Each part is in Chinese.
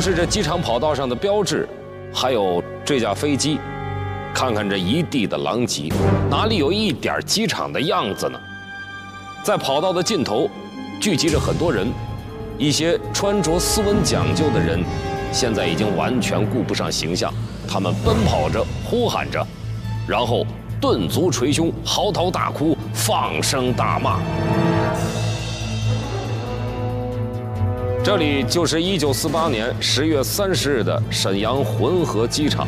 是这机场跑道上的标志，还有这架飞机，看看这一地的狼藉，哪里有一点机场的样子呢？在跑道的尽头，聚集着很多人，一些穿着斯文讲究的人，现在已经完全顾不上形象，他们奔跑着，呼喊着，然后顿足捶胸，嚎啕大哭，放声大骂。这里就是一九四八年十月三十日的沈阳浑河机场。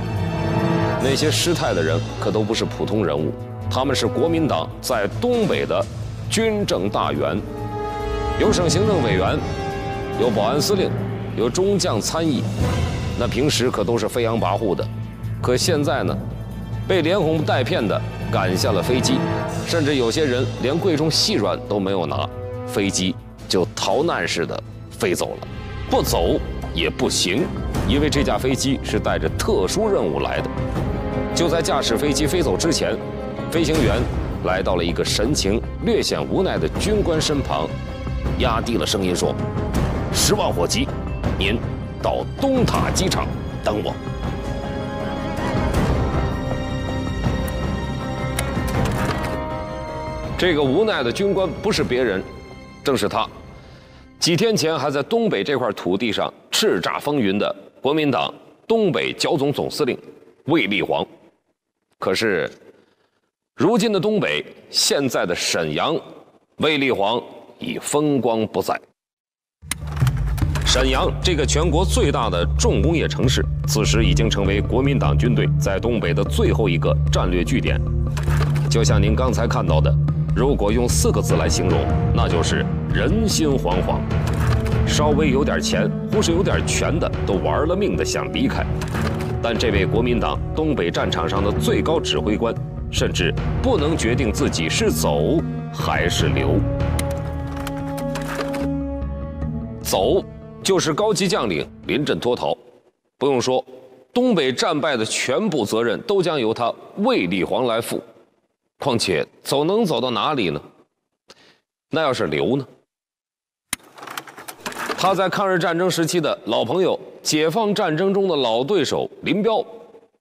那些失态的人可都不是普通人物，他们是国民党在东北的军政大员，有省行政委员，有保安司令，有中将参议。那平时可都是飞扬跋扈的，可现在呢，被连哄带骗的赶下了飞机，甚至有些人连贵重细软都没有拿，飞机就逃难似的。飞走了，不走也不行，因为这架飞机是带着特殊任务来的。就在驾驶飞机飞走之前，飞行员来到了一个神情略显无奈的军官身旁，压低了声音说：“十万火急，您到东塔机场等我。”这个无奈的军官不是别人，正是他。几天前还在东北这块土地上叱咤风云的国民党东北剿总总司令卫立煌，可是如今的东北，现在的沈阳，卫立煌已风光不再。沈阳这个全国最大的重工业城市，此时已经成为国民党军队在东北的最后一个战略据点。就像您刚才看到的。如果用四个字来形容，那就是人心惶惶。稍微有点钱或是有点权的，都玩了命的想离开。但这位国民党东北战场上的最高指挥官，甚至不能决定自己是走还是留。走，就是高级将领临阵脱逃。不用说，东北战败的全部责任都将由他卫立煌来负。况且走能走到哪里呢？那要是留呢？他在抗日战争时期的老朋友，解放战争中的老对手林彪，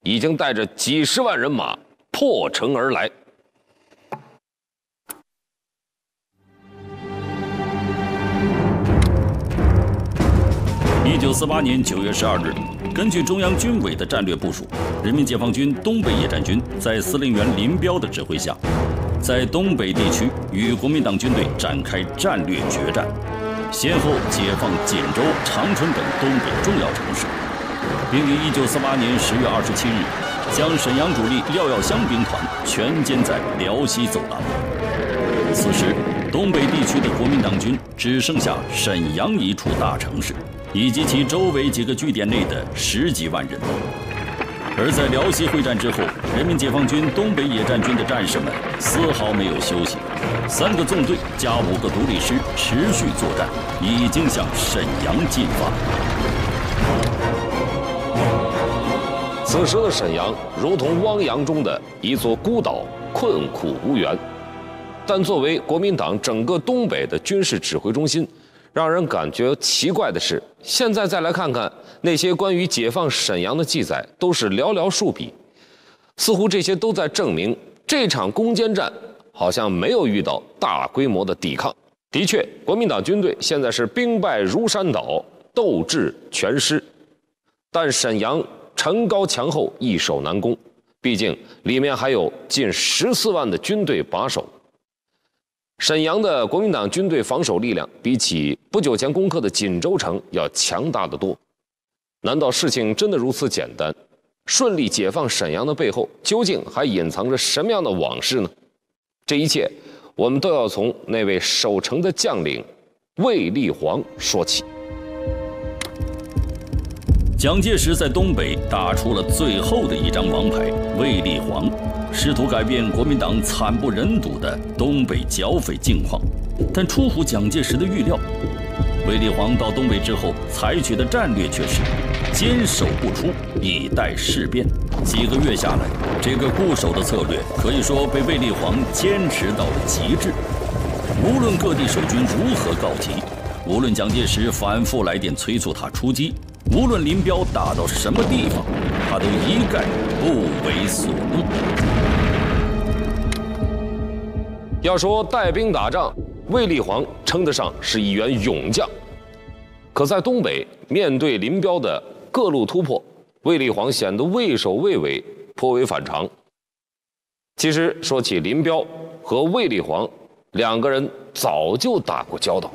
已经带着几十万人马破城而来。一九四八年九月十二日，根据中央军委的战略部署，人民解放军东北野战军在司令员林彪的指挥下，在东北地区与国民党军队展开战略决战，先后解放锦州、长春等东北重要城市，并于一九四八年十月二十七日，将沈阳主力廖耀湘兵团全歼在辽西走廊。此时，东北地区的国民党军只剩下沈阳一处大城市。以及其周围几个据点内的十几万人。而在辽西会战之后，人民解放军东北野战军的战士们丝毫没有休息，三个纵队加五个独立师持续作战，已经向沈阳进发。此时的沈阳如同汪洋中的一座孤岛，困苦无援。但作为国民党整个东北的军事指挥中心。让人感觉奇怪的是，现在再来看看那些关于解放沈阳的记载，都是寥寥数笔，似乎这些都在证明这场攻坚战好像没有遇到大规模的抵抗。的确，国民党军队现在是兵败如山倒，斗志全失。但沈阳城高墙厚，易守难攻，毕竟里面还有近十四万的军队把守。沈阳的国民党军队防守力量比起不久前攻克的锦州城要强大的多。难道事情真的如此简单？顺利解放沈阳的背后，究竟还隐藏着什么样的往事呢？这一切，我们都要从那位守城的将领卫立煌说起。蒋介石在东北打出了最后的一张王牌——卫立煌。试图改变国民党惨不忍睹的东北剿匪境况，但出乎蒋介石的预料，卫立煌到东北之后采取的战略却是坚守不出，以待事变。几个月下来，这个固守的策略可以说被卫立煌坚持到了极致。无论各地守军如何告急，无论蒋介石反复来电催促他出击，无论林彪打到什么地方，他都一概不为所动。要说带兵打仗，卫立煌称得上是一员勇将。可在东北，面对林彪的各路突破，卫立煌显得畏首畏尾，颇为反常。其实说起林彪和卫立煌两个人，早就打过交道。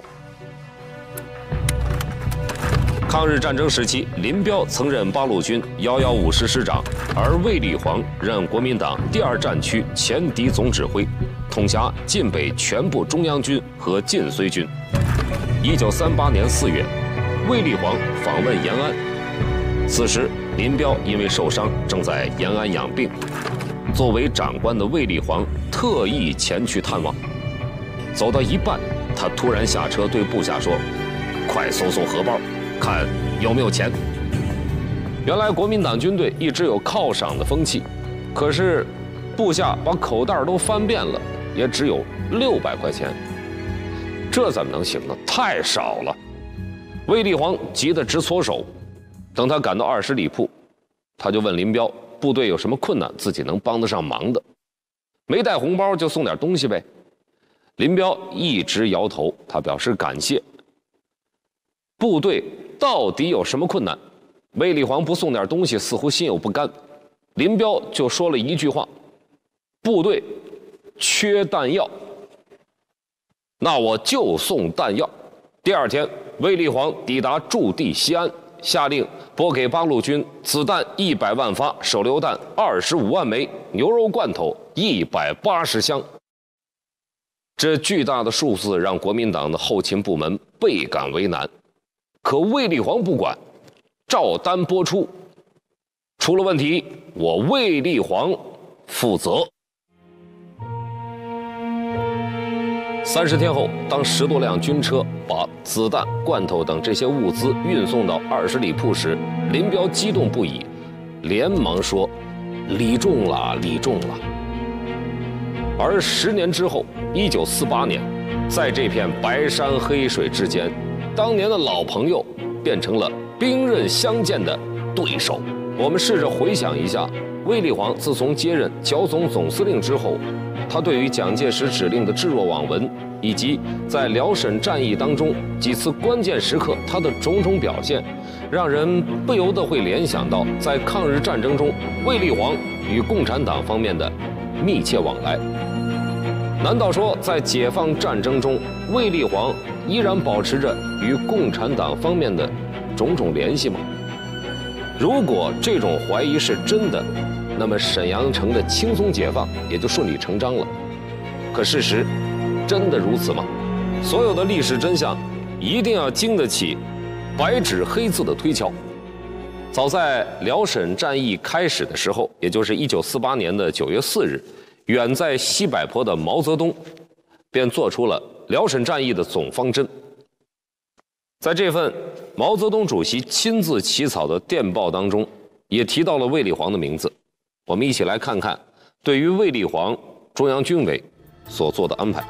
抗日战争时期，林彪曾任八路军幺幺五师师长，而卫立煌任国民党第二战区前敌总指挥，统辖晋北全部中央军和晋绥军。一九三八年四月，卫立煌访问延安，此时林彪因为受伤，正在延安养病。作为长官的卫立煌特意前去探望。走到一半，他突然下车对部下说：“快搜搜荷包。”看有没有钱。原来国民党军队一直有犒赏的风气，可是部下把口袋都翻遍了，也只有六百块钱。这怎么能行呢？太少了。卫立煌急得直搓手。等他赶到二十里铺，他就问林彪：“部队有什么困难，自己能帮得上忙的？没带红包就送点东西呗。”林彪一直摇头，他表示感谢。部队。到底有什么困难？卫立煌不送点东西，似乎心有不甘。林彪就说了一句话：“部队缺弹药，那我就送弹药。”第二天，卫立煌抵达驻地西安，下令拨给八路军子弹一百万发，手榴弹二十五万枚，牛肉罐头一百八十箱。这巨大的数字让国民党的后勤部门倍感为难。可卫立煌不管，照单播出，出了问题，我卫立煌负责。三十天后，当十多辆军车把子弹、罐头等这些物资运送到二十里铺时，林彪激动不已，连忙说：“礼重了，礼重了。”而十年之后，一九四八年，在这片白山黑水之间。当年的老朋友变成了兵刃相见的对手。我们试着回想一下，卫立煌自从接任剿总总司令之后，他对于蒋介石指令的置若罔闻，以及在辽沈战役当中几次关键时刻他的种种表现，让人不由得会联想到在抗日战争中卫立煌与共产党方面的密切往来。难道说在解放战争中，卫立煌？依然保持着与共产党方面的种种联系吗？如果这种怀疑是真的，那么沈阳城的轻松解放也就顺理成章了。可事实真的如此吗？所有的历史真相一定要经得起白纸黑字的推敲。早在辽沈战役开始的时候，也就是一九四八年的九月四日，远在西柏坡的毛泽东便做出了。辽沈战役的总方针，在这份毛泽东主席亲自起草的电报当中，也提到了卫立煌的名字。我们一起来看看，对于卫立煌，中央军委所做的安排。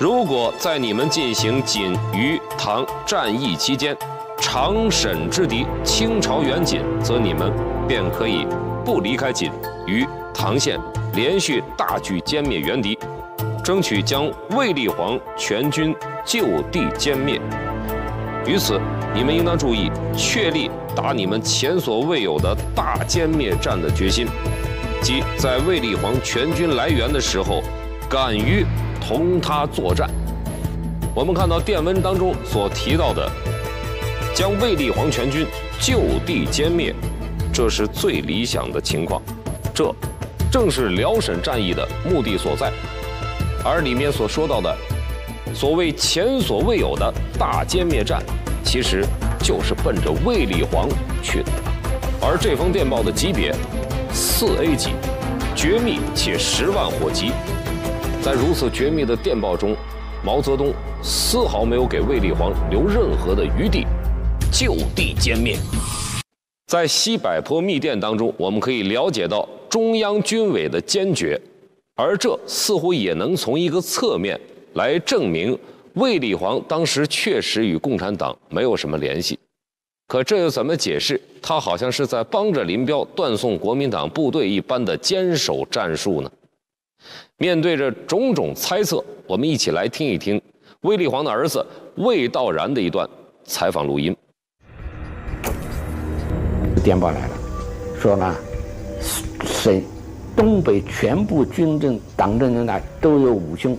如果在你们进行锦、豫、唐战役期间，常沈之敌清朝援锦，则你们便可以不离开锦、豫、唐县，连续大举歼灭援敌。争取将卫立煌全军就地歼灭。于此，你们应当注意，确立打你们前所未有的大歼灭战的决心，即在卫立煌全军来援的时候，敢于同他作战。我们看到电文当中所提到的，将卫立煌全军就地歼灭，这是最理想的情况，这正是辽沈战役的目的所在。而里面所说到的所谓前所未有的大歼灭战，其实就是奔着卫立煌去的。而这封电报的级别，四 A 级，绝密且十万火急。在如此绝密的电报中，毛泽东丝毫没有给卫立煌留任何的余地，就地歼灭。在西柏坡密电当中，我们可以了解到中央军委的坚决。而这似乎也能从一个侧面来证明，卫立煌当时确实与共产党没有什么联系。可这又怎么解释他好像是在帮着林彪断送国民党部队一般的坚守战术呢？面对着种种猜测，我们一起来听一听卫立煌的儿子魏道然的一段采访录音。电报来了，说呢，沈东北全部军政党政人大都由武兄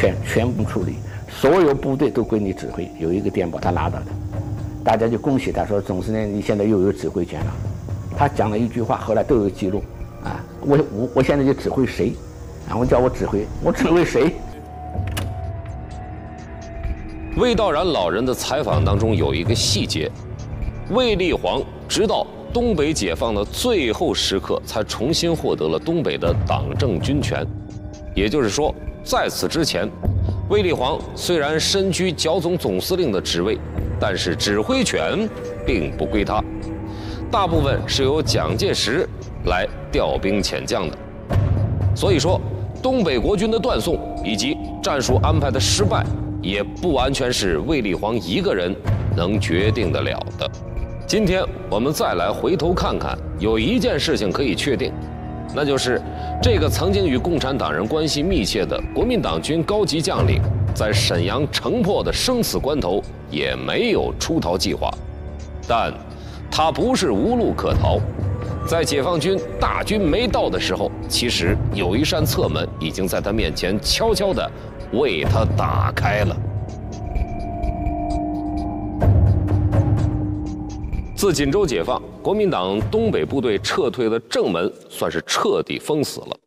全全部处理，所有部队都归你指挥。有一个电报他拿到的，大家就恭喜他说：“总司令，你现在又有指挥权了。”他讲了一句话，后来都有记录啊。我我我现在就指挥谁？然后叫我指挥，我指挥谁？魏道然老人的采访当中有一个细节，卫立煌直到东北解放的最后时刻，才重新获得了东北的党政军权。也就是说，在此之前，卫立煌虽然身居剿总总司令的职位，但是指挥权并不归他，大部分是由蒋介石来调兵遣将的。所以说。东北国军的断送以及战术安排的失败，也不完全是卫立煌一个人能决定得了的。今天我们再来回头看看，有一件事情可以确定，那就是这个曾经与共产党人关系密切的国民党军高级将领，在沈阳城破的生死关头也没有出逃计划，但他不是无路可逃。在解放军大军没到的时候，其实有一扇侧门已经在他面前悄悄地为他打开了。自锦州解放，国民党东北部队撤退的正门算是彻底封死了。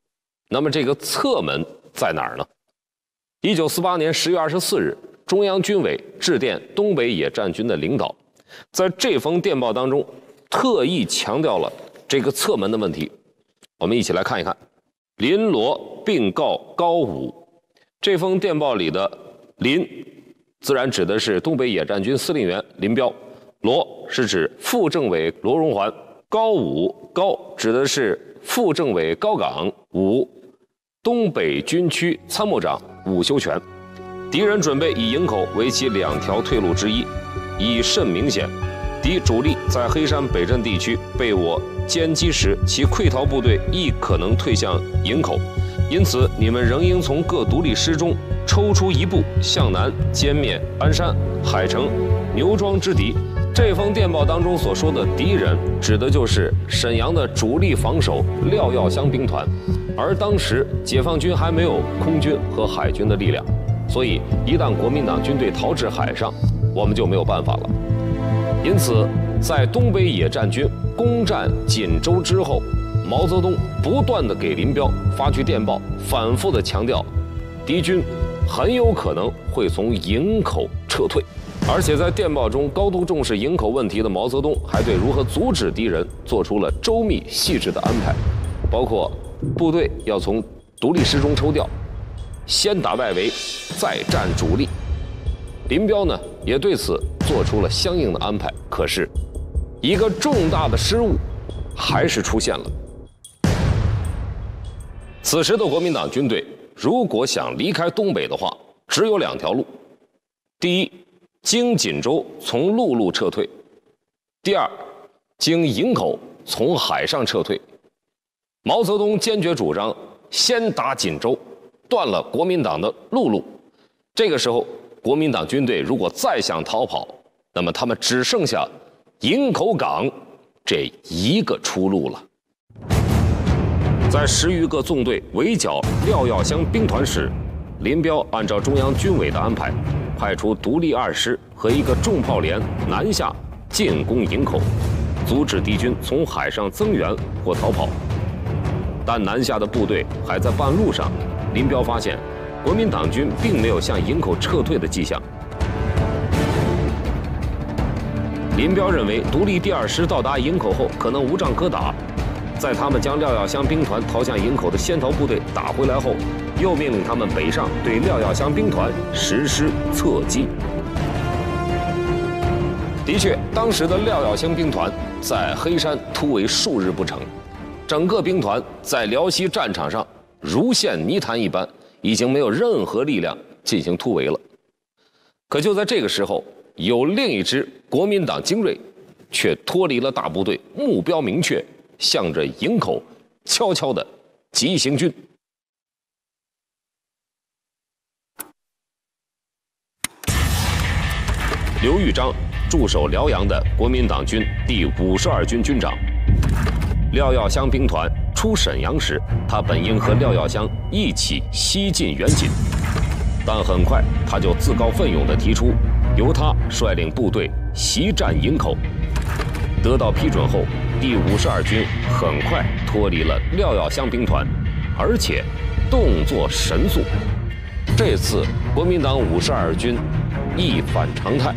那么这个侧门在哪儿呢？一九四八年十月二十四日，中央军委致电东北野战军的领导，在这封电报当中，特意强调了。这个侧门的问题，我们一起来看一看。林罗并告高武，这封电报里的林，自然指的是东北野战军司令员林彪；罗是指副政委罗荣桓；高武高指的是副政委高岗；武，东北军区参谋长武修权。敌人准备以营口为其两条退路之一，已甚明显。敌主力在黑山北镇地区被我歼击时，其溃逃部队亦可能退向营口，因此你们仍应从各独立师中抽出一部向南歼灭鞍山、海城、牛庄之敌。这封电报当中所说的敌人，指的就是沈阳的主力防守廖耀湘兵团，而当时解放军还没有空军和海军的力量，所以一旦国民党军队逃至海上，我们就没有办法了。因此，在东北野战军攻占锦州之后，毛泽东不断的给林彪发去电报，反复的强调，敌军很有可能会从营口撤退。而且在电报中高度重视营口问题的毛泽东，还对如何阻止敌人做出了周密细致的安排，包括部队要从独立师中抽调，先打外围，再战主力。林彪呢，也对此。做出了相应的安排，可是，一个重大的失误，还是出现了。此时的国民党军队，如果想离开东北的话，只有两条路：第一，经锦州从陆路撤退；第二，经营口从海上撤退。毛泽东坚决主张先打锦州，断了国民党的陆路。这个时候，国民党军队如果再想逃跑，那么他们只剩下营口港这一个出路了。在十余个纵队围剿廖耀湘兵团时，林彪按照中央军委的安排，派出独立二师和一个重炮连南下进攻营口，阻止敌军从海上增援或逃跑。但南下的部队还在半路上，林彪发现国民党军并没有向营口撤退的迹象。林彪认为，独立第二师到达营口后，可能无仗可打。在他们将廖耀湘兵团逃向营口的先头部队打回来后，又命令他们北上对廖耀湘兵团实施侧击。的确，当时的廖耀湘兵团在黑山突围数日不成，整个兵团在辽西战场上如陷泥潭一般，已经没有任何力量进行突围了。可就在这个时候。有另一支国民党精锐，却脱离了大部队，目标明确，向着营口悄悄的急行军。刘玉章驻守辽阳的国民党军第五十二军军长。廖耀湘兵团出沈阳时，他本应和廖耀湘一起西进援锦，但很快他就自告奋勇地提出，由他率领部队袭占营口。得到批准后，第五十二军很快脱离了廖耀湘兵团，而且动作神速。这次国民党五十二军一反常态，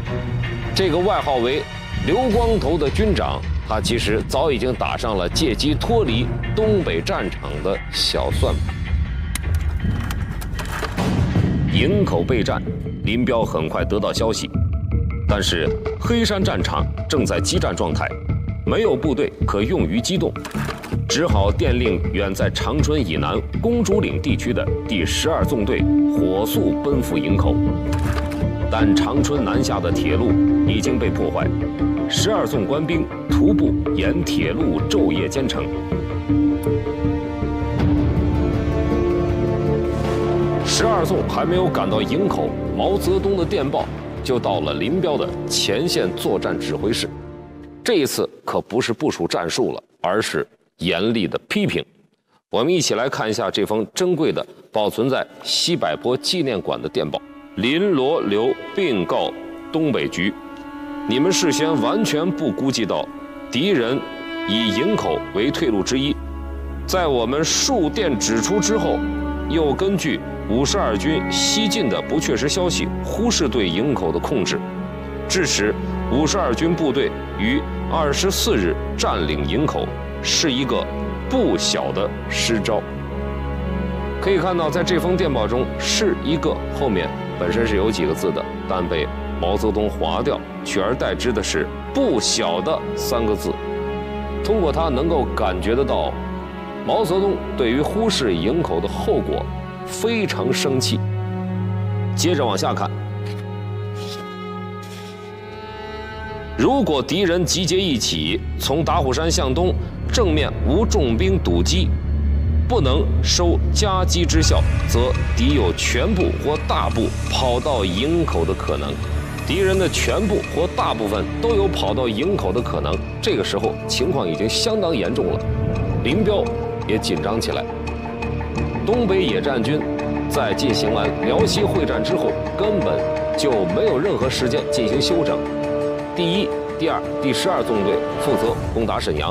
这个外号为“刘光头”的军长，他其实早已经打上了借机脱离东北战场的小算盘。营口备战，林彪很快得到消息，但是黑山战场正在激战状态，没有部队可用于机动，只好电令远在长春以南公主岭地区的第十二纵队火速奔赴营口。但长春南下的铁路已经被破坏，十二纵官兵徒步沿铁路昼夜兼程。十二纵还没有赶到营口，毛泽东的电报就到了林彪的前线作战指挥室。这一次可不是部署战术了，而是严厉的批评。我们一起来看一下这封珍贵的、保存在西柏坡纪念馆的电报。林罗刘并告东北局：你们事先完全不估计到敌人以营口为退路之一，在我们数电指出之后，又根据五十二军西进的不确实消息，忽视对营口的控制，致使五十二军部队于二十四日占领营口，是一个不小的失招。可以看到，在这封电报中，是一个后面。本身是有几个字的，但被毛泽东划掉，取而代之的是“不小的”三个字。通过它能够感觉得到，毛泽东对于忽视营口的后果非常生气。接着往下看，如果敌人集结一起从打虎山向东，正面无重兵堵击。不能收夹击之效，则敌有全部或大部跑到营口的可能。敌人的全部或大部分都有跑到营口的可能。这个时候情况已经相当严重了，林彪也紧张起来。东北野战军在进行完辽西会战之后，根本就没有任何时间进行休整。第一、第二、第十二纵队负责攻打沈阳，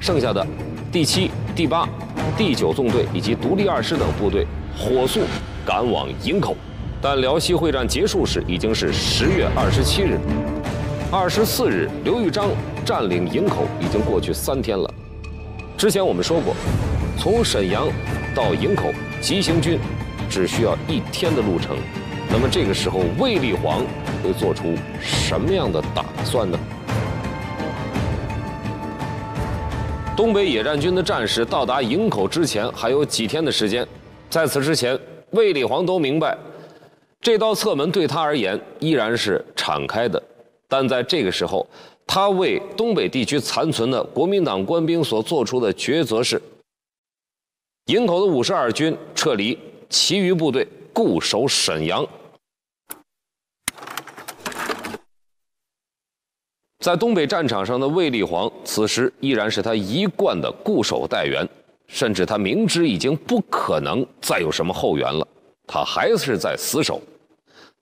剩下的第七、第八。第九纵队以及独立二师等部队火速赶往营口，但辽西会战结束时已经是十月二十七日。二十四日，刘玉章占领营口已经过去三天了。之前我们说过，从沈阳到营口急行军只需要一天的路程。那么这个时候，卫立煌会做出什么样的打算呢？东北野战军的战士到达营口之前还有几天的时间，在此之前，卫立煌都明白，这道侧门对他而言依然是敞开的。但在这个时候，他为东北地区残存的国民党官兵所做出的抉择是：营口的五十二军撤离，其余部队固守沈阳。在东北战场上的卫立煌，此时依然是他一贯的固守待援，甚至他明知已经不可能再有什么后援了，他还是在死守。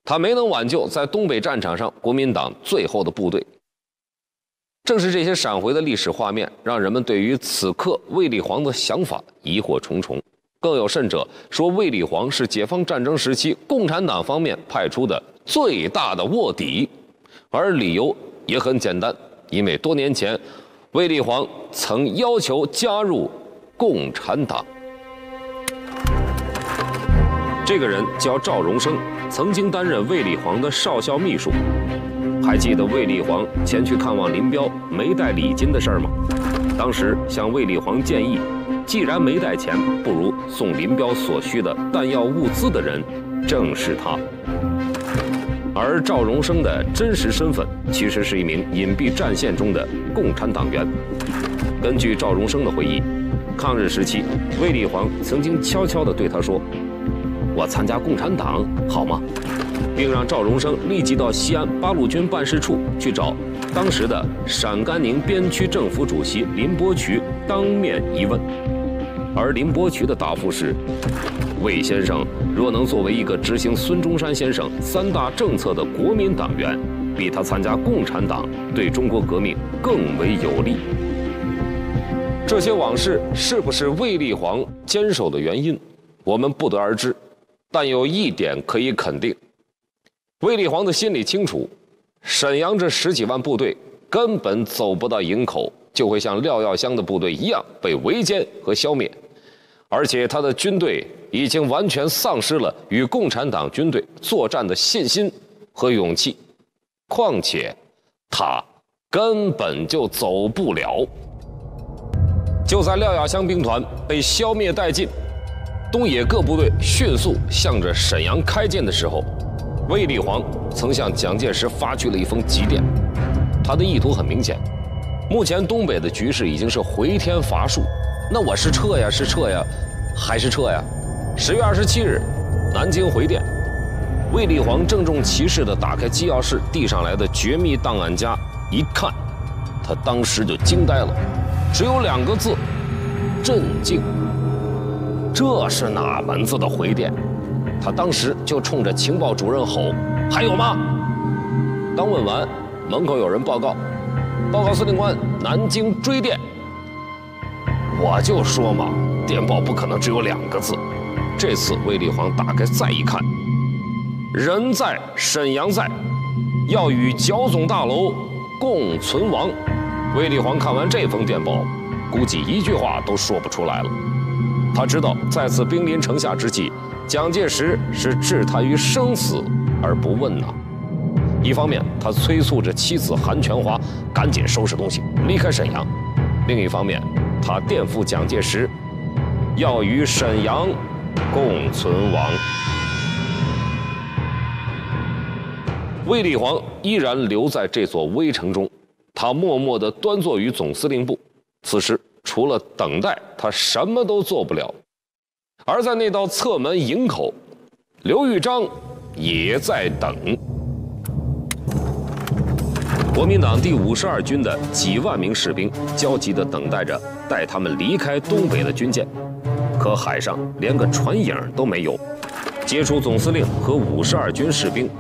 他没能挽救在东北战场上国民党最后的部队。正是这些闪回的历史画面，让人们对于此刻卫立煌的想法疑惑重重。更有甚者说，卫立煌是解放战争时期共产党方面派出的最大的卧底，而理由。也很简单，因为多年前，卫立煌曾要求加入共产党。这个人叫赵荣生，曾经担任卫立煌的少校秘书。还记得卫立煌前去看望林彪没带礼金的事儿吗？当时向卫立煌建议，既然没带钱，不如送林彪所需的弹药物资的人，正是他。而赵荣生的真实身份其实是一名隐蔽战线中的共产党员。根据赵荣生的回忆，抗日时期，卫立煌曾经悄悄地对他说：“我参加共产党好吗？”并让赵荣生立即到西安八路军办事处去找当时的陕甘宁边区政府主席林伯渠当面一问。而林伯渠的答复是：“魏先生若能作为一个执行孙中山先生三大政策的国民党员，比他参加共产党对中国革命更为有利。”这些往事是不是卫立煌坚守的原因，我们不得而知。但有一点可以肯定，卫立煌的心里清楚，沈阳这十几万部队根本走不到营口，就会像廖耀湘的部队一样被围歼和消灭。而且他的军队已经完全丧失了与共产党军队作战的信心和勇气，况且他根本就走不了。就在廖耀湘兵团被消灭殆尽，东野各部队迅速向着沈阳开进的时候，卫立煌曾向蒋介石发去了一封急电，他的意图很明显，目前东北的局势已经是回天乏术。那我是撤呀，是撤呀，还是撤呀？十月二十七日，南京回电，卫立煌郑重其事地打开机要室递上来的绝密档案夹，一看，他当时就惊呆了，只有两个字：震惊。这是哪门子的回电？他当时就冲着情报主任吼：“还有吗？”刚问完，门口有人报告：“报告司令官，南京追电。”我就说嘛，电报不可能只有两个字。这次卫立煌打开再一看，人在沈阳在，要与剿总大楼共存亡。卫立煌看完这封电报，估计一句话都说不出来了。他知道在此兵临城下之际，蒋介石是置他于生死而不问呐。一方面，他催促着妻子韩全华赶紧收拾东西离开沈阳；另一方面，他垫付蒋介石，要与沈阳共存亡。卫立煌依然留在这座危城中，他默默地端坐于总司令部。此时，除了等待，他什么都做不了。而在那道侧门营口，刘玉章也在等。国民党第五十二军的几万名士兵焦急地等待着带他们离开东北的军舰，可海上连个船影都没有。接触总司令和五十二军士兵，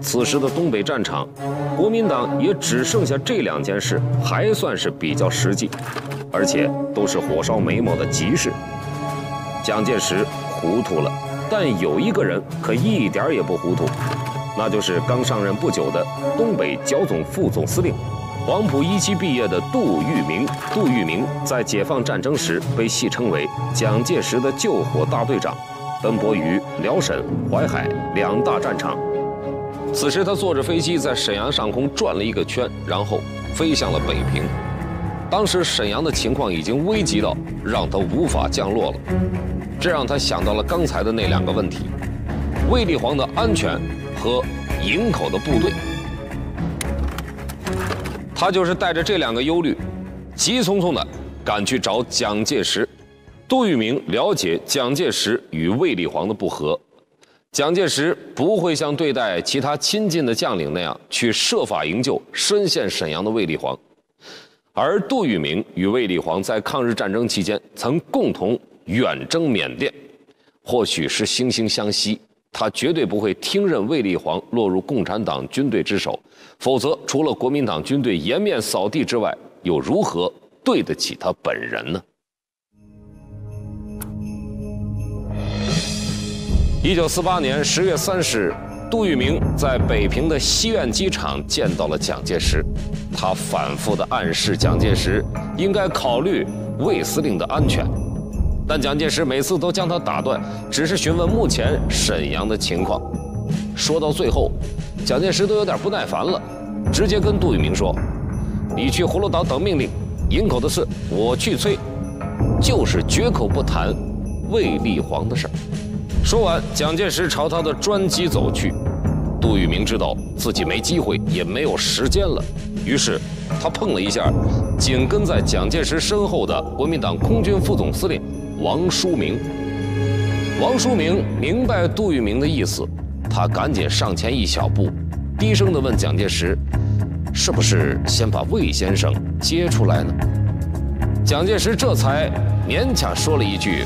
此时的东北战场，国民党也只剩下这两件事还算是比较实际，而且都是火烧眉毛的急事。蒋介石糊涂了，但有一个人可一点也不糊涂。那就是刚上任不久的东北剿总副总司令，黄埔一期毕业的杜聿明。杜聿明在解放战争时被戏称为蒋介石的救火大队长，奔波于辽沈、淮海两大战场。此时他坐着飞机在沈阳上空转了一个圈，然后飞向了北平。当时沈阳的情况已经危急到让他无法降落了，这让他想到了刚才的那两个问题：卫立煌的安全。和营口的部队，他就是带着这两个忧虑，急匆匆的赶去找蒋介石。杜聿明了解蒋介石与卫立煌的不和，蒋介石不会像对待其他亲近的将领那样去设法营救深陷沈阳的卫立煌，而杜聿明与卫立煌在抗日战争期间曾共同远征缅甸，或许是惺惺相惜。他绝对不会听任卫立煌落入共产党军队之手，否则除了国民党军队颜面扫地之外，又如何对得起他本人呢？一九四八年十月三十日，杜聿明在北平的西苑机场见到了蒋介石，他反复的暗示蒋介石应该考虑卫司令的安全。但蒋介石每次都将他打断，只是询问目前沈阳的情况。说到最后，蒋介石都有点不耐烦了，直接跟杜聿明说：“你去葫芦岛等命令，营口的事我去催，就是绝口不谈卫立煌的事。”说完，蒋介石朝他的专机走去。杜聿明知道自己没机会，也没有时间了，于是他碰了一下紧跟在蒋介石身后的国民党空军副总司令王书明。王书明明白杜聿明的意思，他赶紧上前一小步，低声地问蒋介石：“是不是先把魏先生接出来呢？”蒋介石这才勉强说了一句：“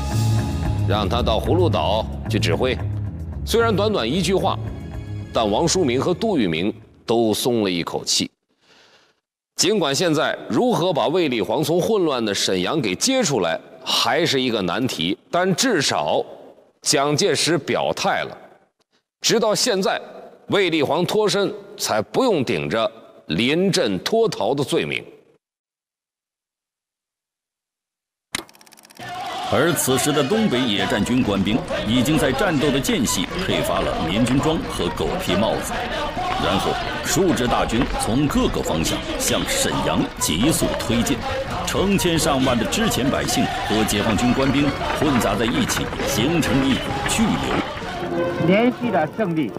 让他到葫芦岛去指挥。”虽然短短一句话，但王书明和杜聿明都松了一口气。尽管现在如何把卫立煌从混乱的沈阳给接出来还是一个难题，但至少。蒋介石表态了，直到现在，卫立煌脱身，才不用顶着临阵脱逃的罪名。而此时的东北野战军官兵已经在战斗的间隙配发了棉军装和狗皮帽子，然后数支大军从各个方向向沈阳急速推进。成千上万的之前百姓和解放军官兵混杂在一起，形成一股巨流。连续的胜利，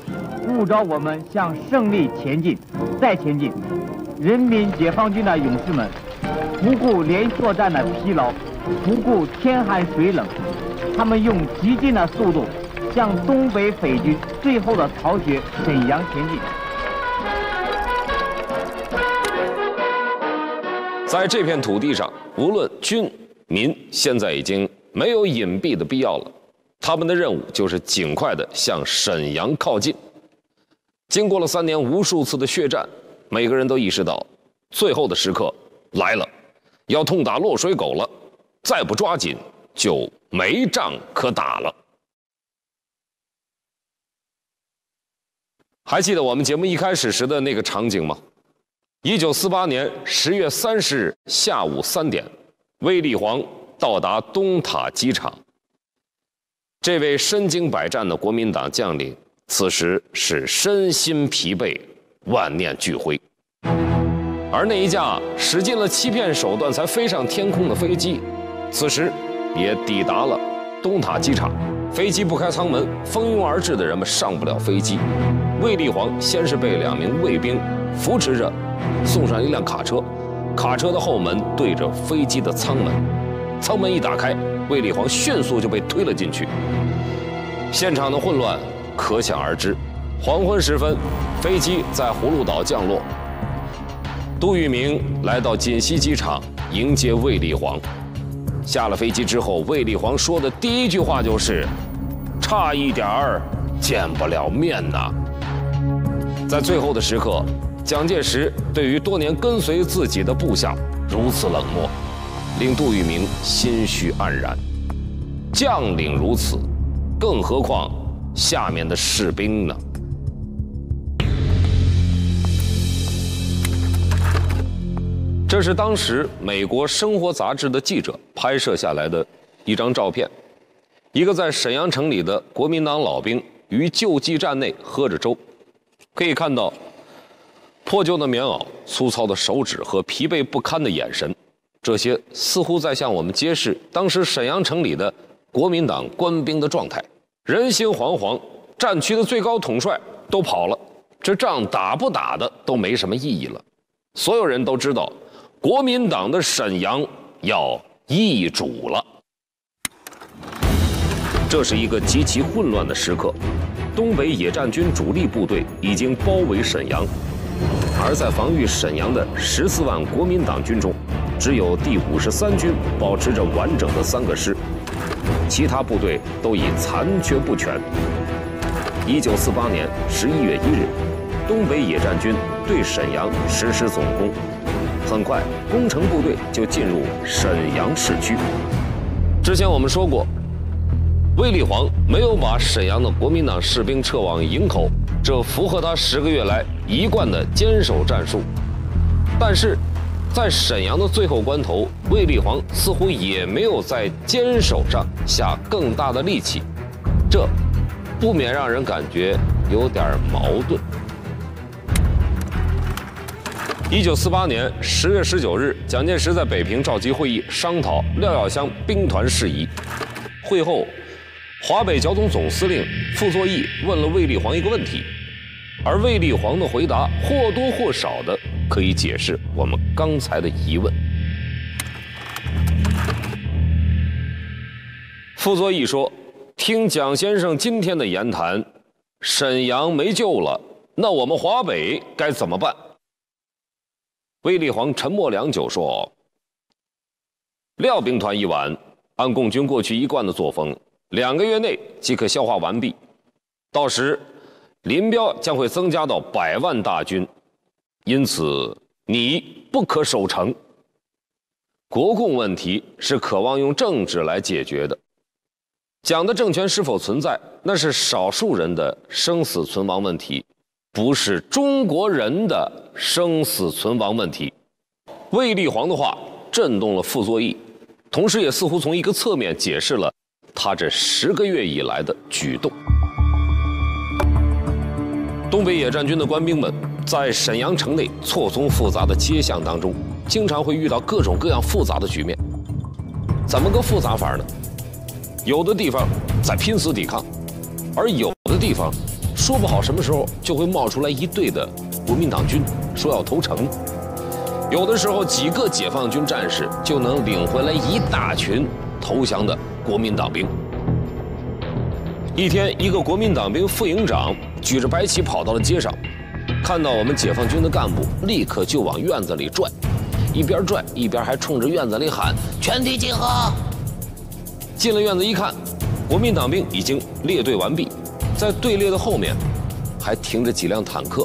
号召我们向胜利前进，再前进。人民解放军的勇士们，不顾连作战的疲劳，不顾天寒水冷，他们用极尽的速度，向东北匪军最后的巢穴沈阳前进。在这片土地上，无论军民，现在已经没有隐蔽的必要了。他们的任务就是尽快的向沈阳靠近。经过了三年无数次的血战，每个人都意识到，最后的时刻来了，要痛打落水狗了。再不抓紧，就没仗可打了。还记得我们节目一开始时的那个场景吗？一九四八年十月三十日下午三点，卫立煌到达东塔机场。这位身经百战的国民党将领，此时是身心疲惫，万念俱灰。而那一架使尽了欺骗手段才飞上天空的飞机，此时也抵达了东塔机场。飞机不开舱门，蜂拥而至的人们上不了飞机。卫立煌先是被两名卫兵扶持着。送上一辆卡车，卡车的后门对着飞机的舱门，舱门一打开，卫立煌迅速就被推了进去。现场的混乱可想而知。黄昏时分，飞机在葫芦岛降落。杜聿明来到锦西机场迎接卫立煌。下了飞机之后，卫立煌说的第一句话就是：“差一点儿见不了面呐。”在最后的时刻。蒋介石对于多年跟随自己的部下如此冷漠，令杜聿明心绪黯然。将领如此，更何况下面的士兵呢？这是当时美国生活杂志的记者拍摄下来的一张照片，一个在沈阳城里的国民党老兵于救济站内喝着粥，可以看到。破旧的棉袄、粗糙的手指和疲惫不堪的眼神，这些似乎在向我们揭示当时沈阳城里的国民党官兵的状态。人心惶惶，战区的最高统帅都跑了，这仗打不打的都没什么意义了。所有人都知道，国民党的沈阳要易主了。这是一个极其混乱的时刻，东北野战军主力部队已经包围沈阳。而在防御沈阳的十四万国民党军中，只有第五十三军保持着完整的三个师，其他部队都已残缺不全。一九四八年十一月一日，东北野战军对沈阳实施总攻，很快攻城部队就进入沈阳市区。之前我们说过，卫立煌没有把沈阳的国民党士兵撤往营口。这符合他十个月来一贯的坚守战术，但是，在沈阳的最后关头，卫立煌似乎也没有在坚守上下更大的力气，这不免让人感觉有点矛盾。一九四八年十月十九日，蒋介石在北平召集会议，商讨廖耀湘兵团事宜。会后。华北剿总总司令傅作义问了卫立煌一个问题：而卫立煌的回答或多或少的可以解释我们刚才的疑问。傅作义说：“听蒋先生今天的言谈，沈阳没救了，那我们华北该怎么办？”卫立煌沉默良久，说：“廖兵团一完，按共军过去一贯的作风，两个月内即可消化完毕，到时。”林彪将会增加到百万大军，因此你不可守城。国共问题是渴望用政治来解决的，蒋的政权是否存在，那是少数人的生死存亡问题，不是中国人的生死存亡问题。卫立煌的话震动了傅作义，同时也似乎从一个侧面解释了他这十个月以来的举动。东北野战军的官兵们在沈阳城内错综复杂的街巷当中，经常会遇到各种各样复杂的局面。怎么个复杂法呢？有的地方在拼死抵抗，而有的地方说不好什么时候就会冒出来一队的国民党军说要投诚。有的时候几个解放军战士就能领回来一大群投降的国民党兵。一天，一个国民党兵副营长举着白旗跑到了街上，看到我们解放军的干部，立刻就往院子里拽，一边拽一边还冲着院子里喊：“全体集合！”进了院子一看，国民党兵已经列队完毕，在队列的后面还停着几辆坦克。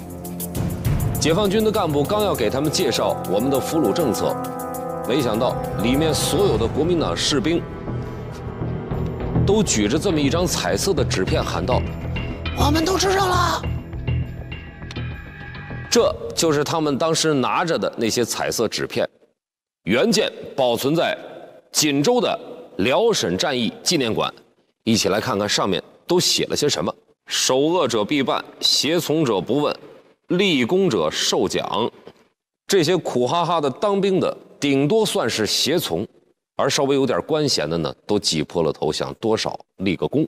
解放军的干部刚要给他们介绍我们的俘虏政策，没想到里面所有的国民党士兵。都举着这么一张彩色的纸片，喊道：“我们都知道了。”这就是他们当时拿着的那些彩色纸片，原件保存在锦州的辽沈战役纪念馆。一起来看看上面都写了些什么：“首恶者必办，胁从者不问，立功者受奖。”这些苦哈哈的当兵的，顶多算是胁从。而稍微有点官衔的呢，都挤破了头想多少立个功。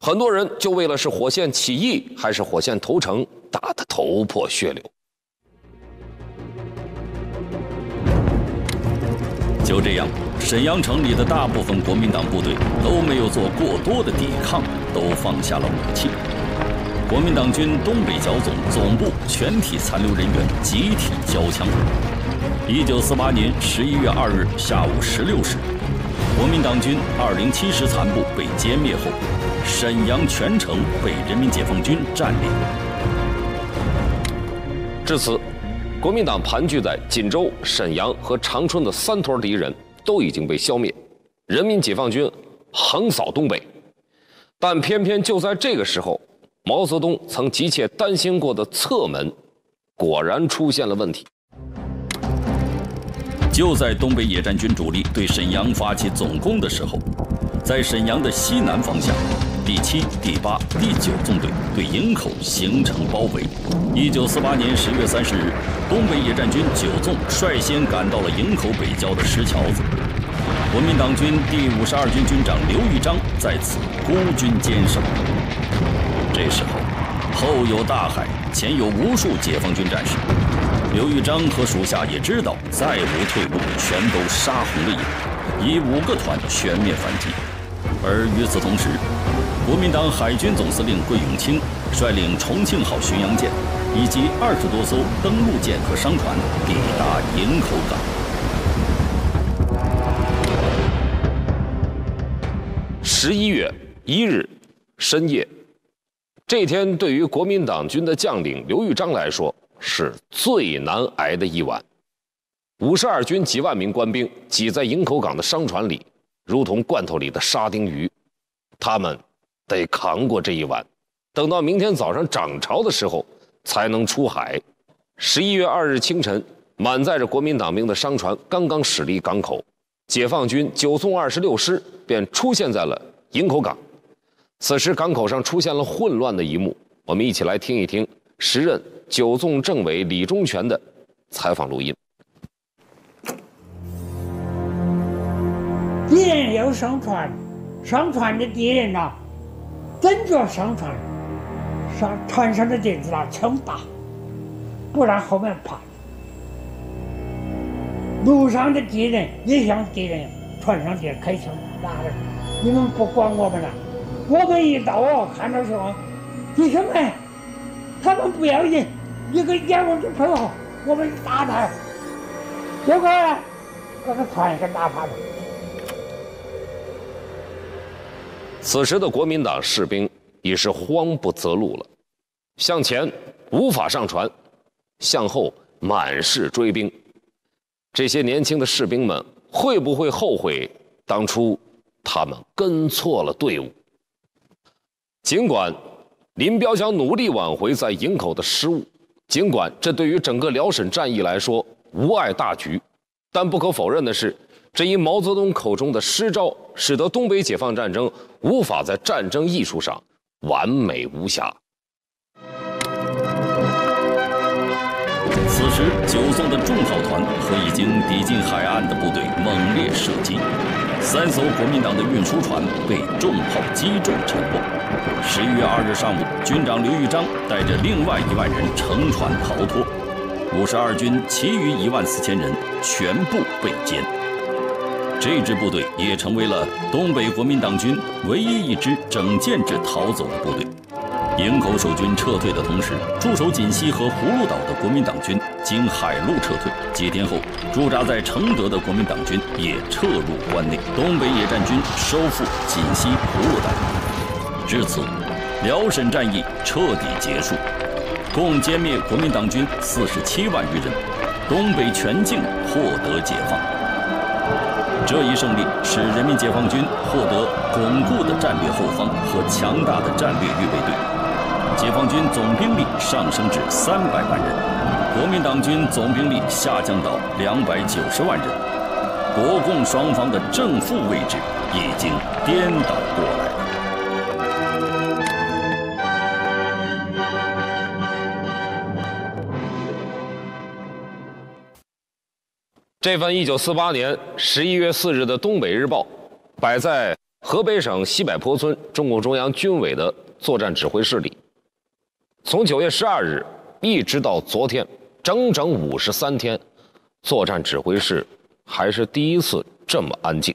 很多人就为了是火线起义还是火线投诚，打得头破血流。就这样，沈阳城里的大部分国民党部队都没有做过多的抵抗，都放下了武器。国民党军东北剿总总部全体残留人员集体交枪。一九四八年十一月二日下午十六时，国民党军二零七师残部被歼灭后，沈阳全城被人民解放军占领。至此，国民党盘踞在锦州、沈阳和长春的三坨敌人都已经被消灭，人民解放军横扫东北。但偏偏就在这个时候，毛泽东曾急切担心过的侧门，果然出现了问题。就在东北野战军主力对沈阳发起总攻的时候，在沈阳的西南方向，第七、第八、第九纵队对营口形成包围。一九四八年十月三十日，东北野战军九纵率先赶到了营口北郊的石桥子，国民党军第五十二军军长刘玉章在此孤军坚守。这时候，后有大海，前有无数解放军战士。刘玉章和属下也知道再无退路，全都杀红了眼，以五个团全面反击。而与此同时，国民党海军总司令桂永清率领重庆号巡洋舰以及二十多艘登陆舰和商船抵达营口港。十一月一日深夜，这天对于国民党军的将领刘玉章来说。是最难挨的一晚。五十二军几万名官兵挤在营口港的商船里，如同罐头里的沙丁鱼。他们得扛过这一晚，等到明天早上涨潮的时候才能出海。十一月二日清晨，满载着国民党兵的商船刚刚驶离港口，解放军九纵二十六师便出现在了营口港。此时港口上出现了混乱的一幕，我们一起来听一听时任。九纵政委李忠全的采访录音。敌人要上船，上船的敌人呐，整着上船，上船上的钉子拿枪打，不然后面爬。路上的敌人也像敌人，船上的开枪拿着，你们不管我们了。我们一到哦，看到说，弟兄们，他们不要紧，一个眼光就配合，我们打他，结果把个船给打趴了。此时的国民党士兵已是慌不择路了，向前无法上船，向后满是追兵。这些年轻的士兵们会不会后悔当初他们跟错了队伍？尽管林彪想努力挽回在营口的失误，尽管这对于整个辽沈战役来说无碍大局，但不可否认的是，这一毛泽东口中的失招，使得东北解放战争无法在战争艺术上完美无瑕。此时，九纵的重炮团和已经抵近海岸的部队猛烈射击，三艘国民党的运输船被重炮击中沉没。十一月二日上午，军长刘玉章带着另外一万人乘船逃脱，五十二军其余一万四千人全部被歼。这支部队也成为了东北国民党军唯一一支整建制逃走的部队。营口守军撤退的同时，驻守锦西和葫芦岛的国民党军经海路撤退。几天后，驻扎在承德的国民党军也撤入关内。东北野战军收复锦西、葫芦岛。至此，辽沈战役彻底结束，共歼灭国民党军四十七万余人，东北全境获得解放。这一胜利使人民解放军获得巩固的战略后方和强大的战略预备队。解放军总兵力上升至三百万人，国民党军总兵力下降到两百九十万人，国共双方的正负位置已经颠倒过来这份一九四八年十一月四日的《东北日报》，摆在河北省西柏坡村中共中央军委的作战指挥室里。从九月十二日一直到昨天，整整五十三天，作战指挥室还是第一次这么安静。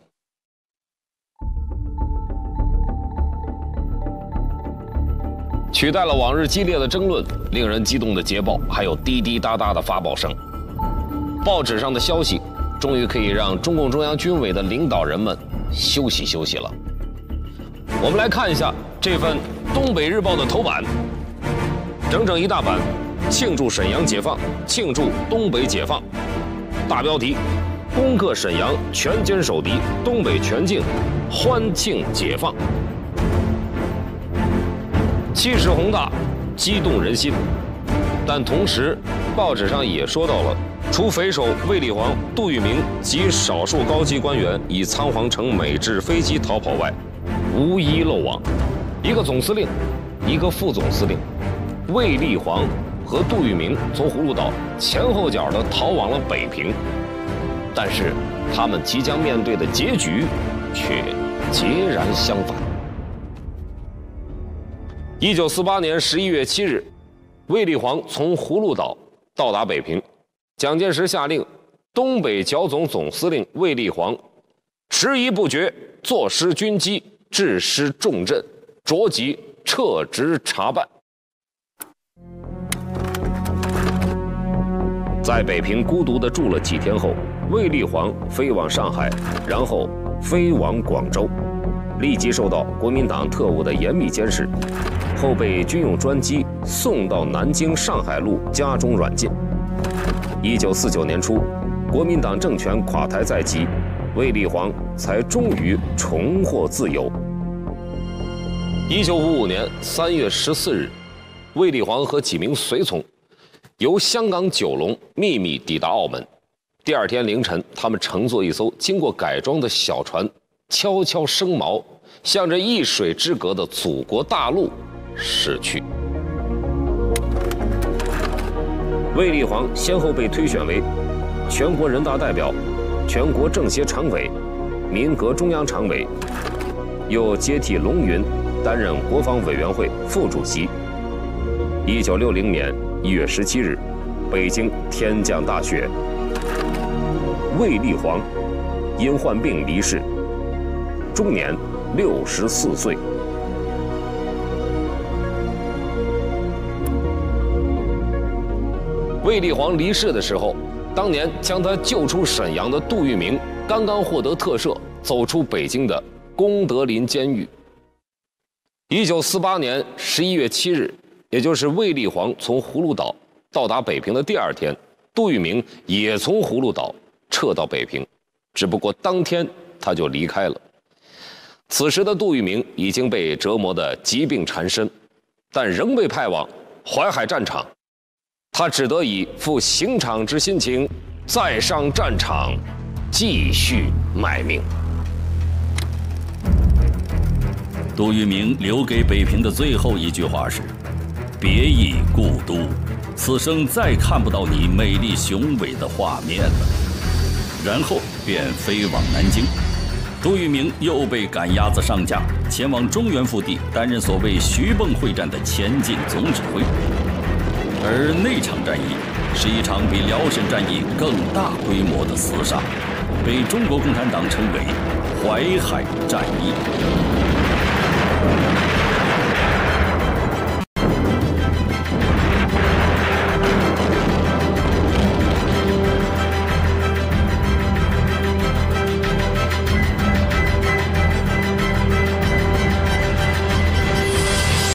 取代了往日激烈的争论、令人激动的捷报，还有滴滴答答的发报声。报纸上的消息，终于可以让中共中央军委的领导人们休息休息了。我们来看一下这份《东北日报》的头版。整整一大版，庆祝沈阳解放，庆祝东北解放。大标题：攻克沈阳，全歼守敌，东北全境欢庆解放。气势宏大，激动人心。但同时，报纸上也说到了，除匪首卫立煌、杜聿明及少数高级官员以仓皇乘美制飞机逃跑外，无一漏网。一个总司令，一个副总司令。卫立煌和杜聿明从葫芦岛前后脚的逃往了北平，但是他们即将面对的结局却截然相反。一九四八年十一月七日，卫立煌从葫芦岛到达北平，蒋介石下令东北剿总总司令卫立煌迟疑不决，坐失军机，致失重镇，着即撤职查办。在北平孤独地住了几天后，卫立煌飞往上海，然后飞往广州，立即受到国民党特务的严密监视，后被军用专机送到南京上海路家中软禁。一九四九年初，国民党政权垮台在即，卫立煌才终于重获自由。一九五五年三月十四日，卫立煌和几名随从。由香港九龙秘密抵达澳门，第二天凌晨，他们乘坐一艘经过改装的小船，悄悄升锚，向着一水之隔的祖国大陆逝去。卫立煌先后被推选为全国人大代表、全国政协常委、民革中央常委，又接替龙云担任国防委员会副主席。一九六零年一月十七日，北京天降大雪。卫立煌因患病离世，终年六十四岁。卫立煌离世的时候，当年将他救出沈阳的杜聿明刚刚获得特赦，走出北京的功德林监狱。一九四八年十一月七日，也就是卫立煌从葫芦岛到达北平的第二天，杜聿明也从葫芦岛撤到北平，只不过当天他就离开了。此时的杜聿明已经被折磨的疾病缠身，但仍被派往淮海战场。他只得以赴刑场之心情，再上战场，继续卖命。杜聿明留给北平的最后一句话是：“别忆故都，此生再看不到你美丽雄伟的画面了。”然后便飞往南京。杜聿明又被赶鸭子上架，前往中原腹地，担任所谓徐蚌会战的前进总指挥。而那场战役是一场比辽沈战役更大规模的厮杀，被中国共产党称为淮海战役。